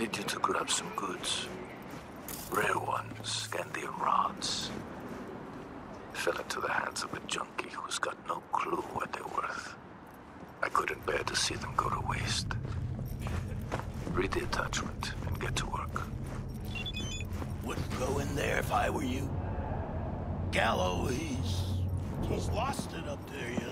need you to grab some goods. Rare ones, Scandian rods. Fell into the hands of a junkie who's got no clue what they're worth. I couldn't bear to see them go to waste. Read the attachment and get to work. Wouldn't go in there if I were you. Gallo, he's... he's lost it up there, you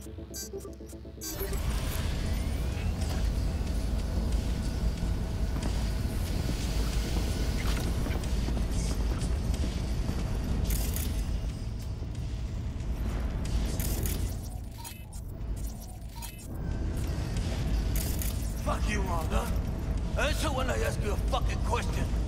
Fuck you, Rhonda. Answer when I ask you a fucking question.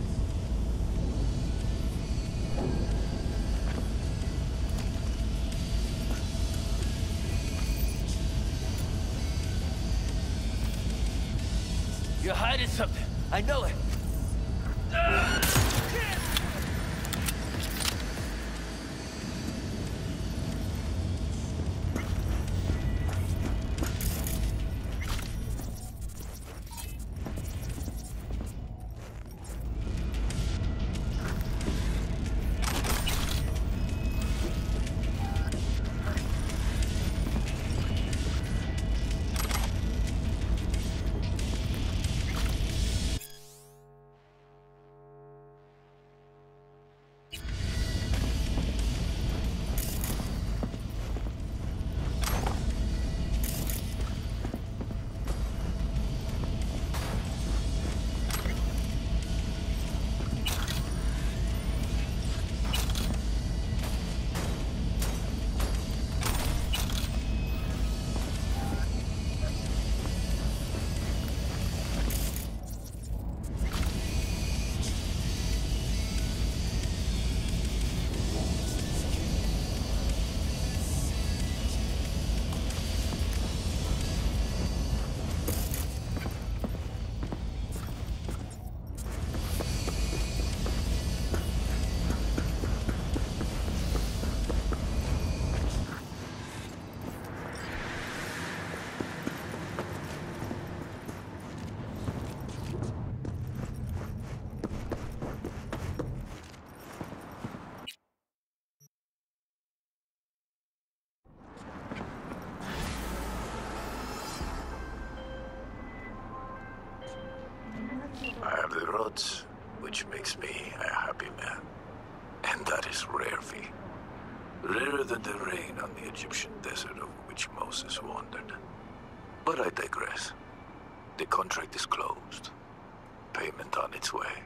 The rods, which makes me a happy man. And that is rare fee. Rarer than the rain on the Egyptian desert over which Moses wandered. But I digress. The contract is closed. Payment on its way.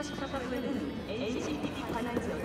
越笹上 HTP ファイナ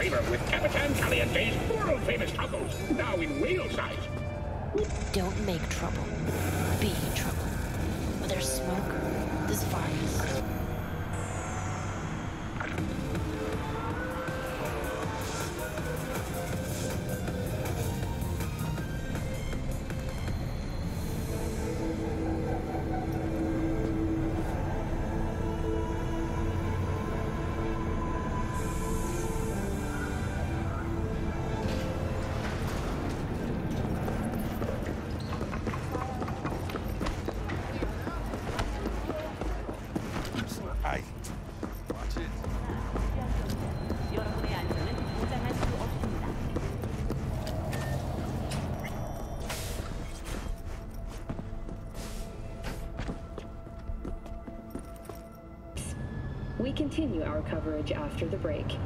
flavor with Capitan Caliente's world-famous tacos, now in whale size. Don't make we continue our coverage after the break.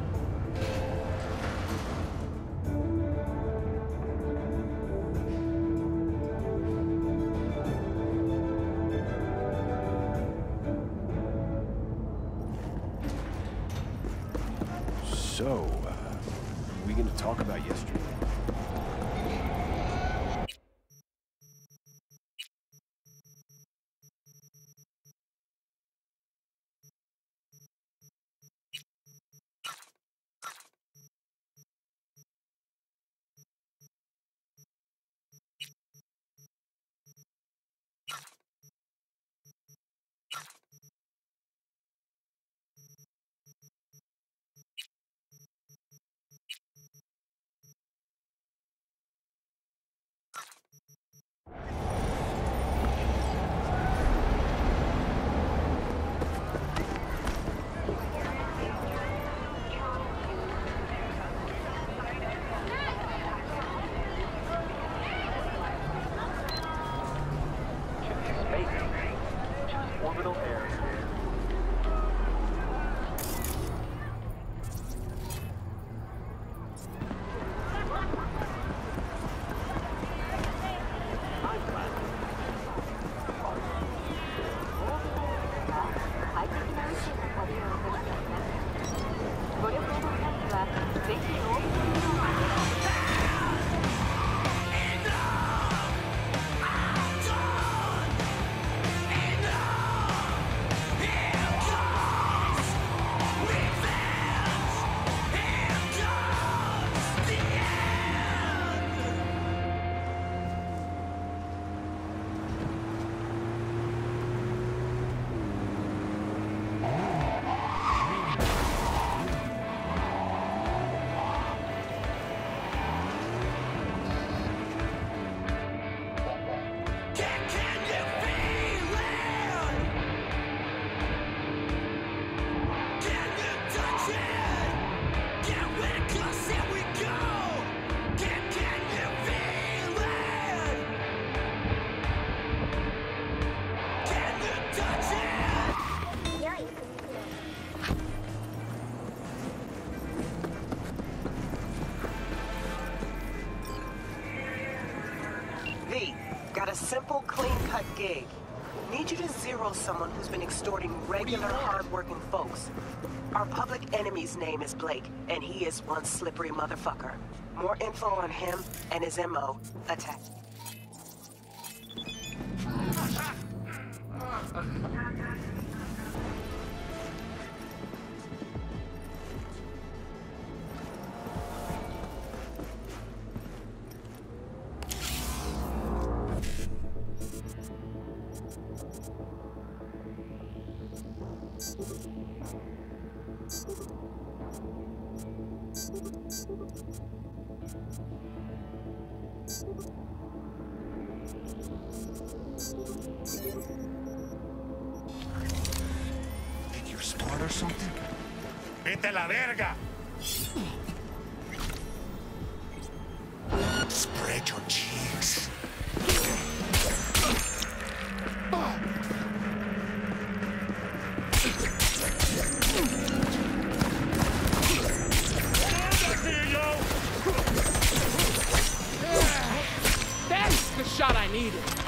Gig. Need you to zero someone who's been extorting regular, hard-working folks. Our public enemy's name is Blake, and he is one slippery motherfucker. More info on him and his MO. Attack. Needed.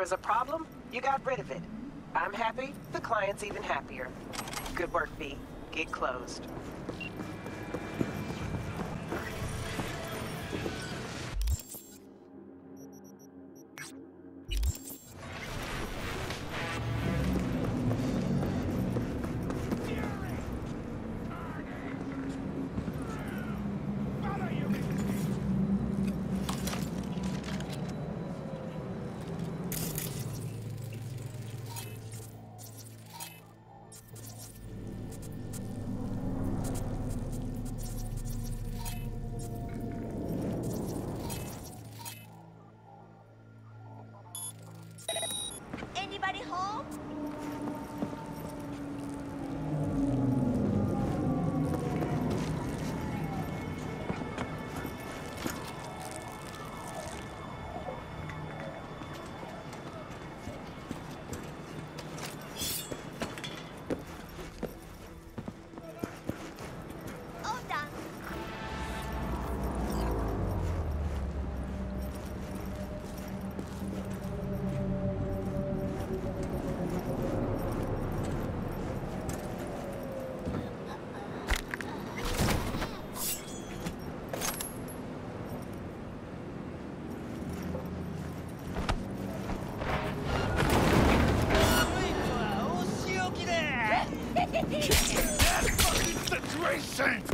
There was a problem, you got rid of it. I'm happy, the client's even happier. Good work, V. Get closed. Concentration!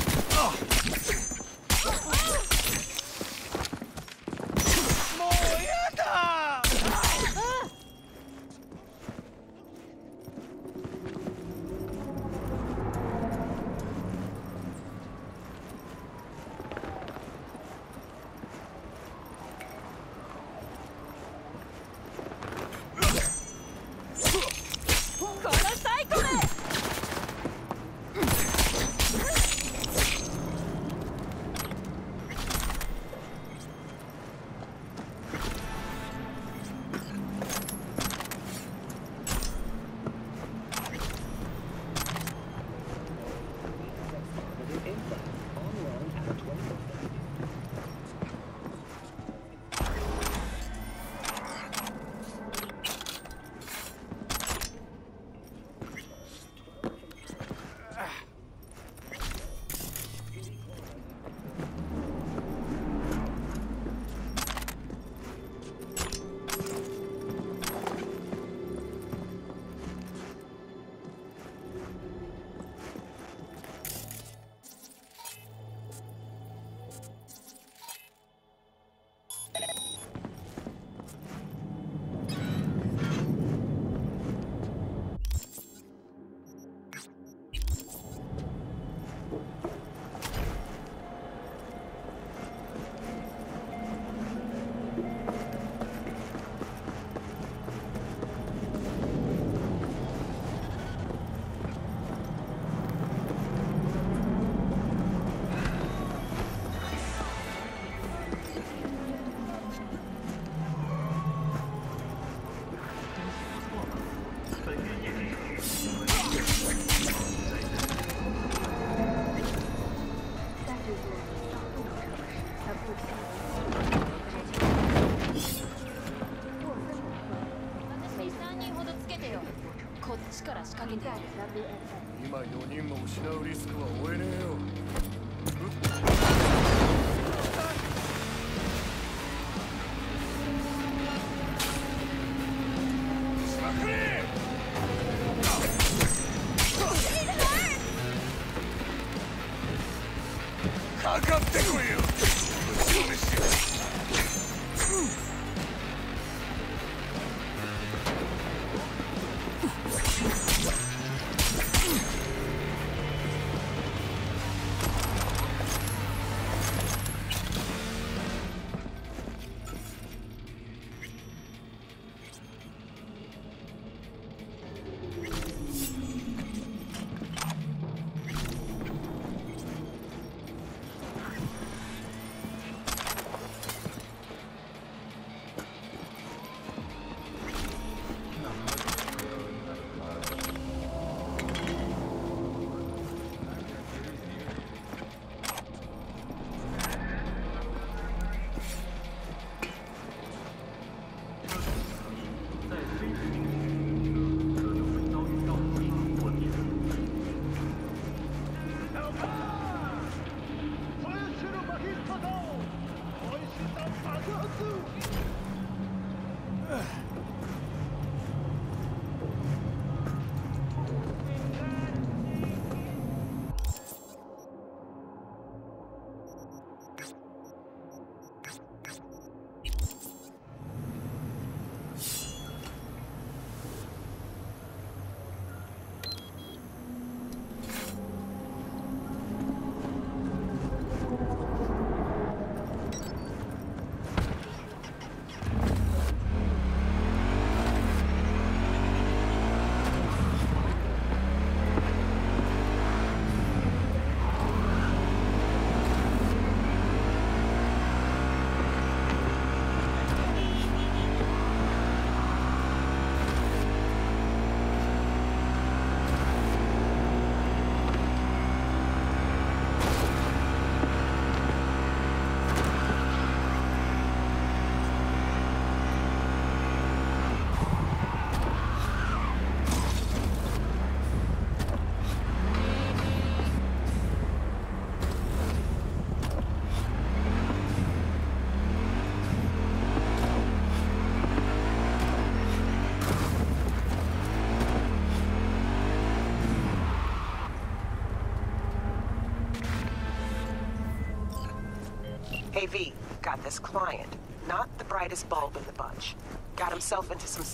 This client. Not the brightest bulb in the bunch. Got himself into some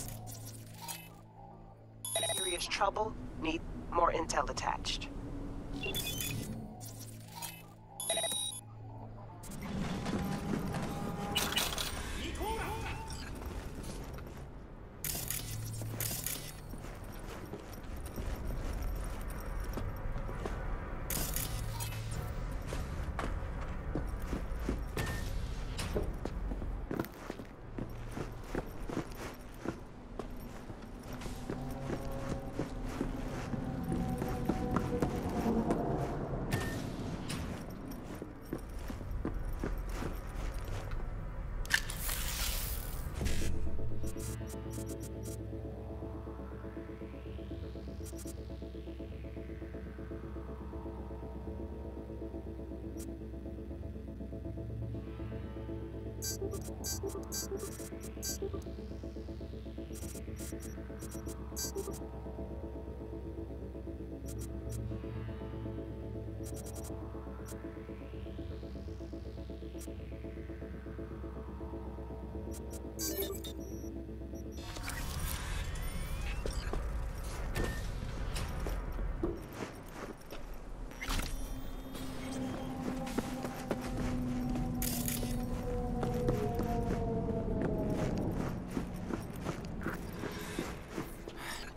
intel attached.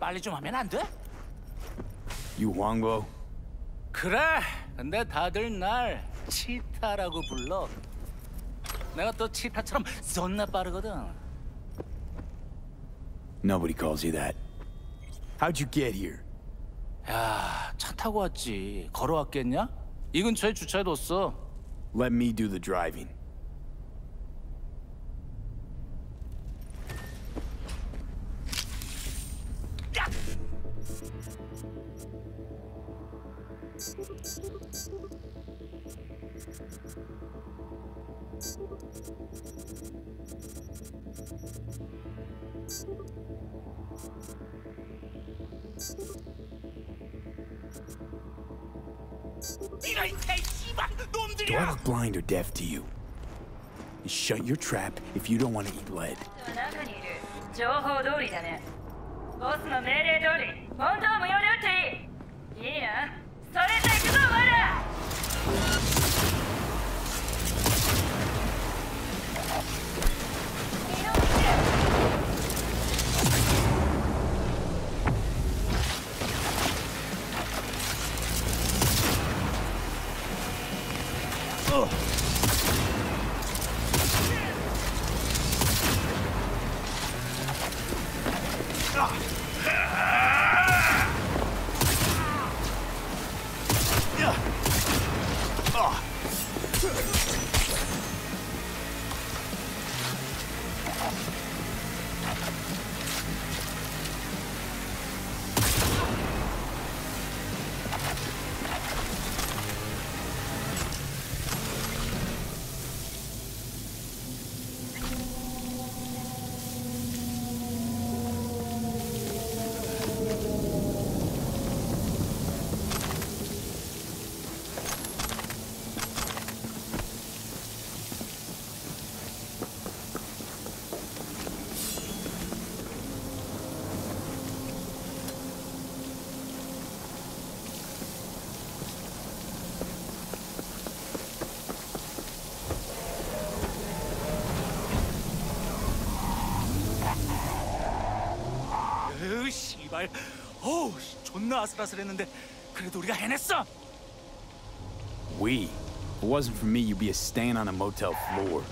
빨리 좀 하면 안 돼? You Huangbo? 그래. 근데 다들 날 치타라고 불러. 내가 또 치타처럼 존나 빠르거든. Nobody calls you that. How'd you get here? 야, 차 타고 왔지. 걸어왔겠냐? 이 근처에 주차해뒀어. Let me do the driving. 으 씨, 존나 아슬아슬했는데 그래도 우리가 해냈어 We. If it wasn't for me, you'd be a stain on a motel floor.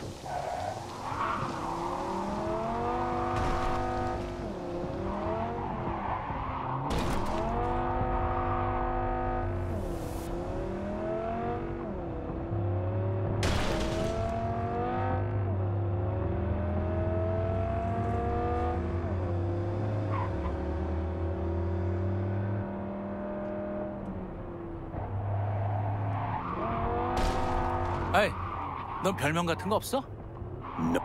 넌 별명 같은 거 없어? No.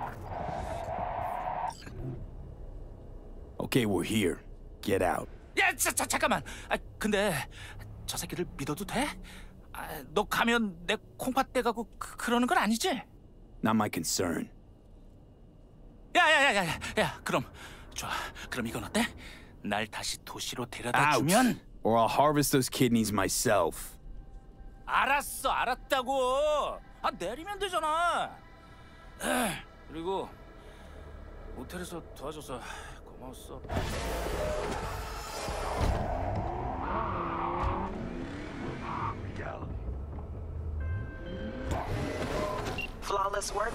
Okay, we're here. Get out. 야 자, 자, 잠깐만 아, 근데 저 새끼를 믿어도 돼? 아, 너 가면 내 콩팥 떼가고 그, 그러는 건 아니지? Not my concern. 야야야야 야 야, 그럼 좋아 그럼 이건 어때? 날 다시 도시로 데려다 Out. 주면 Or I'll harvest those kidneys myself. 알았어 알았다고 아 내리면 되잖아. 그리고 도와줘서 고마웠어. Flawless work,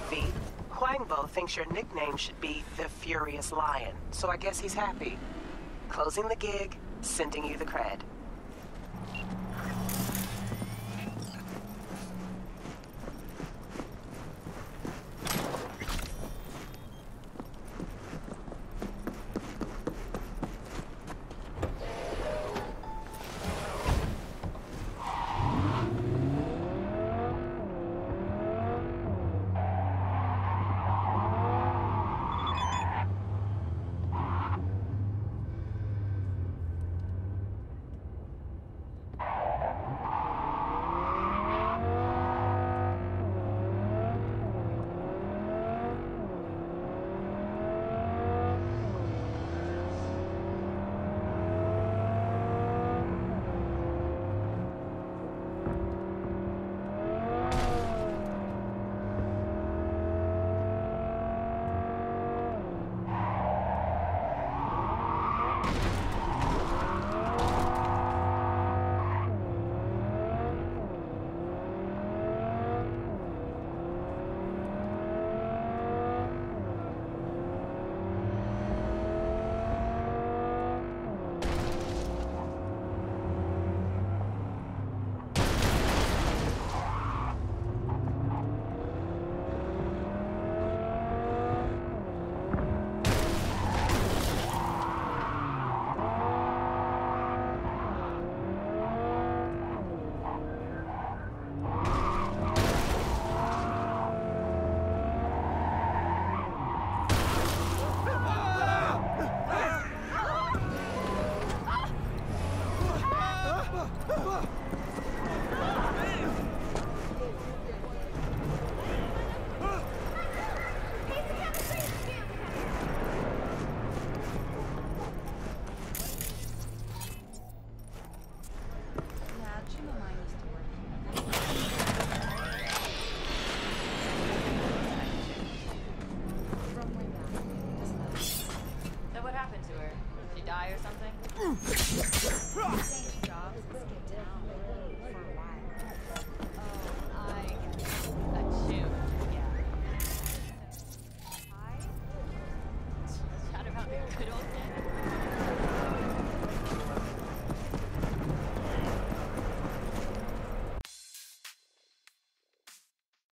Hwangbo thinks your nickname should be the Furious Lion, so I guess he's happy. Closing the gig, sending you the cred.